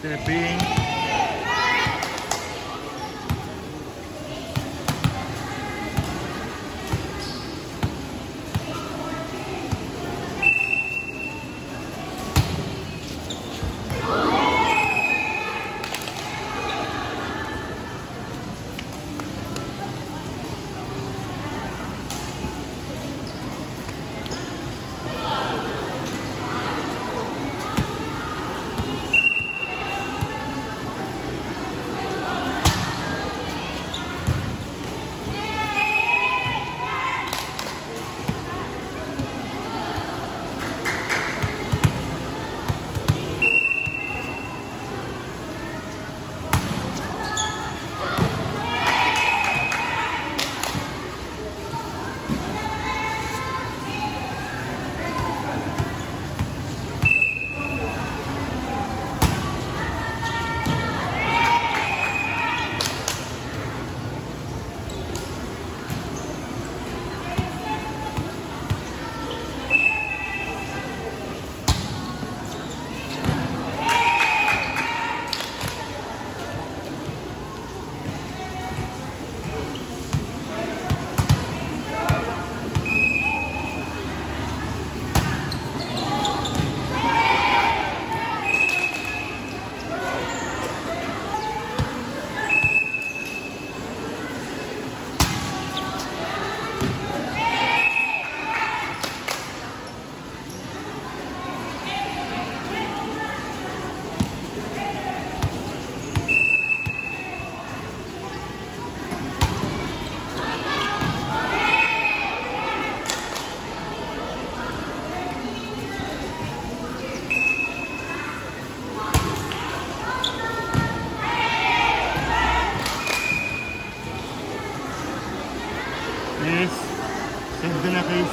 still being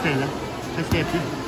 Castella. That's their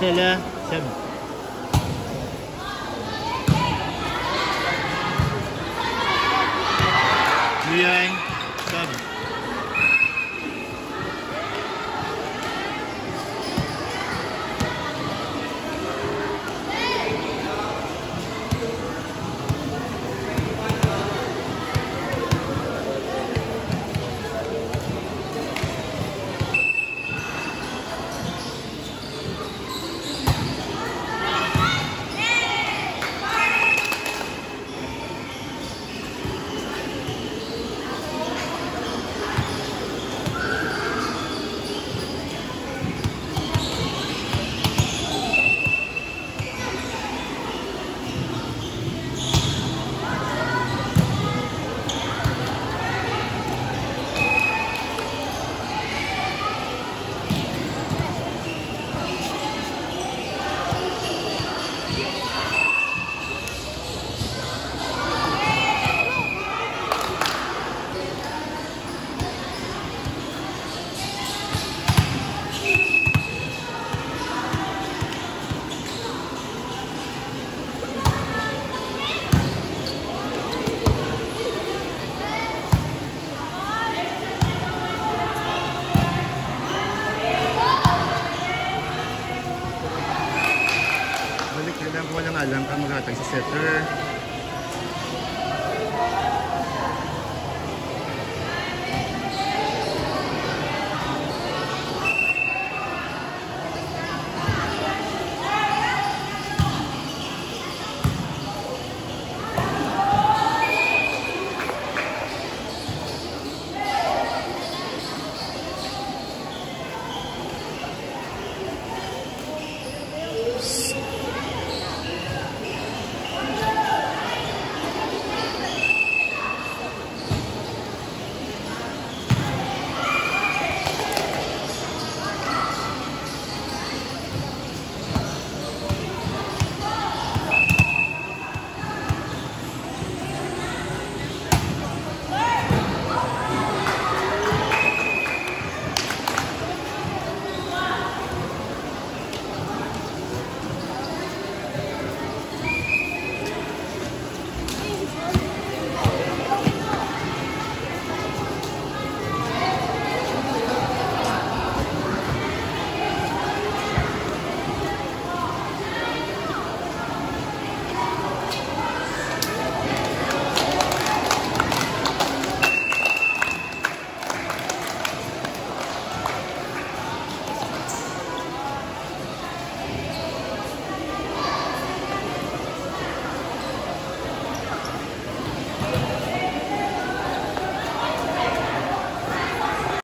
ah, Stella, Stella, lang ka maghatag sa setter.